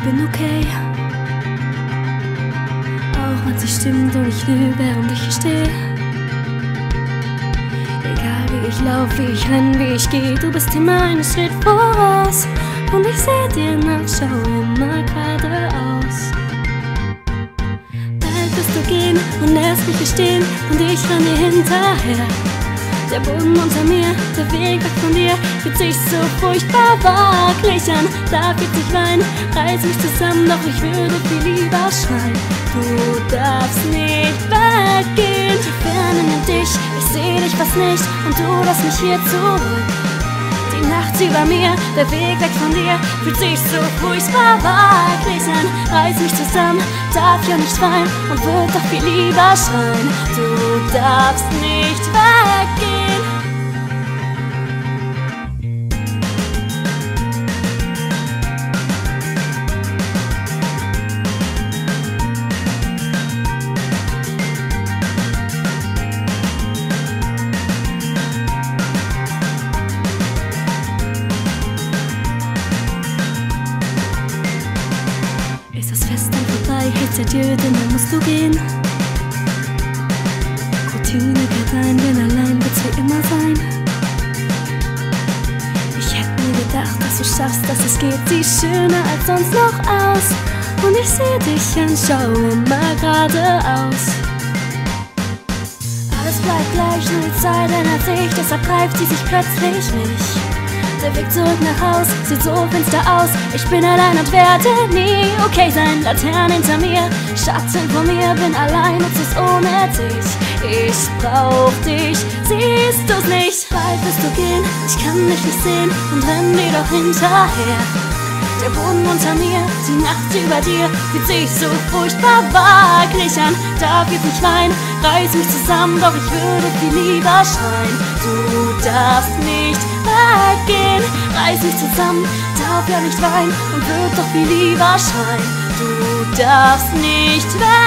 ich bin okay. Auch wenn es stimmt und ich will, während ich hier stehe. Egal wie ich laufe, wie ich renne, wie ich gehe, du bist immer einen Schritt voraus. Und ich seh dir nach, schau immer geradeaus. Bald wirst du gehen und lässt mich hier stehen und ich renne hinterher. Der Boden unter mir, der Weg weg von dir, fühlt sich so furchtbar wackelig an. Darf jetzt nicht weinen, reiß mich zusammen, doch ich würde viel lieber schreien. Du darfst nicht weggehen, die Ferne nimmt dich, ich seh dich fast nicht und du lässt mich hier zurück. Die Nacht über mir, der Weg weg von dir, fühlt sich so furchtbar wackelig an. Reiß mich zusammen, darf ja nicht weinen und würde doch viel lieber schreien. Du darfst nicht weggehen. Vorbei, hält adieu, denn dann musst du gehen. Routine kehrt ein, denn allein wird's für immer sein. Ich hätte mir gedacht, dass du schaffst, dass es geht, siehst schöner als sonst noch aus. Und ich seh dich an, schau immer geradeaus. Alles bleibt gleich, nur die Zeit ändert sich, deshalb greift sie sich plötzlich mich. Der Weg zurück nach Haus sieht so finster aus. Ich bin allein und werde nie okay sein. Laternen hinter mir, Schatten vor mir, bin allein und es ohne dich. Ich brauch dich, siehst du's nicht? Bald wirst du gehen, ich kann dich nicht sehen und renn dir doch hinterher. Der Boden unter mir, die Nacht über dir, fühlt sich so furchtbar wackelig an. Darf jetzt nicht weinen, reiß mich zusammen, doch ich würde viel lieber schreien. Du darfst nicht weggehen, reiß mich zusammen, darf ja nicht weinen und würd doch viel lieber schreien. Du darfst nicht weggehen.